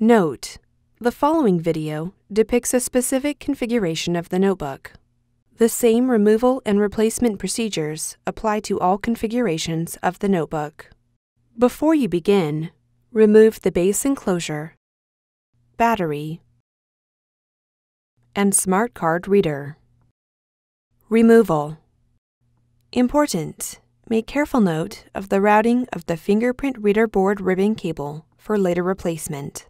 Note: The following video depicts a specific configuration of the notebook. The same removal and replacement procedures apply to all configurations of the notebook. Before you begin, remove the base enclosure, battery, and smart card reader. Removal. Important. Make careful note of the routing of the fingerprint reader board ribbon cable for later replacement.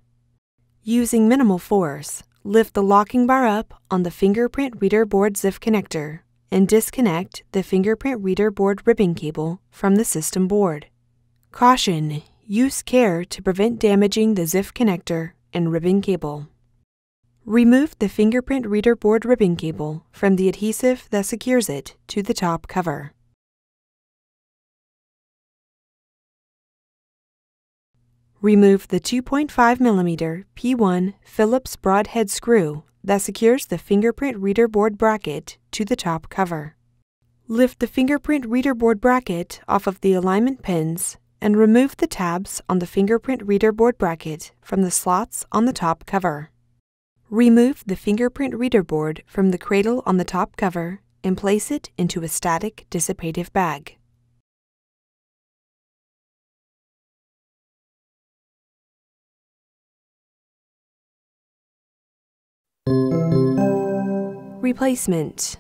Using minimal force, lift the locking bar up on the fingerprint reader board ZIF connector and disconnect the fingerprint reader board ribbon cable from the system board. Caution: use care to prevent damaging the ZIF connector and ribbon cable. Remove the fingerprint reader board ribbon cable from the adhesive that secures it to the top cover. Remove the 2.5mm P1 Phillips broadhead screw that secures the fingerprint reader board bracket to the top cover. Lift the fingerprint reader board bracket off of the alignment pins and remove the tabs on the fingerprint reader board bracket from the slots on the top cover. Remove the fingerprint reader board from the cradle on the top cover and place it into a static dissipative bag. Replacement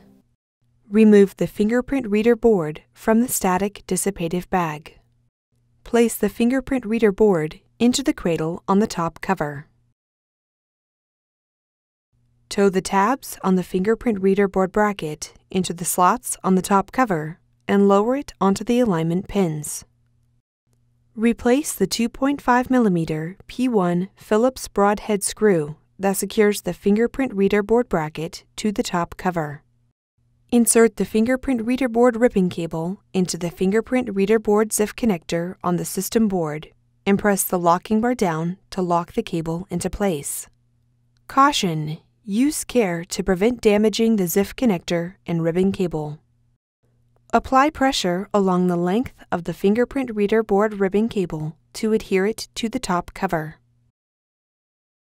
Remove the fingerprint reader board from the static dissipative bag. Place the fingerprint reader board into the cradle on the top cover. Tow the tabs on the fingerprint reader board bracket into the slots on the top cover and lower it onto the alignment pins. Replace the 2.5mm P1 Phillips broadhead screw that secures the fingerprint reader board bracket to the top cover. Insert the fingerprint reader board ribbon cable into the fingerprint reader board ZIF connector on the system board and press the locking bar down to lock the cable into place. Caution! Use care to prevent damaging the ZIF connector and ribbon cable. Apply pressure along the length of the fingerprint reader board ribbon cable to adhere it to the top cover.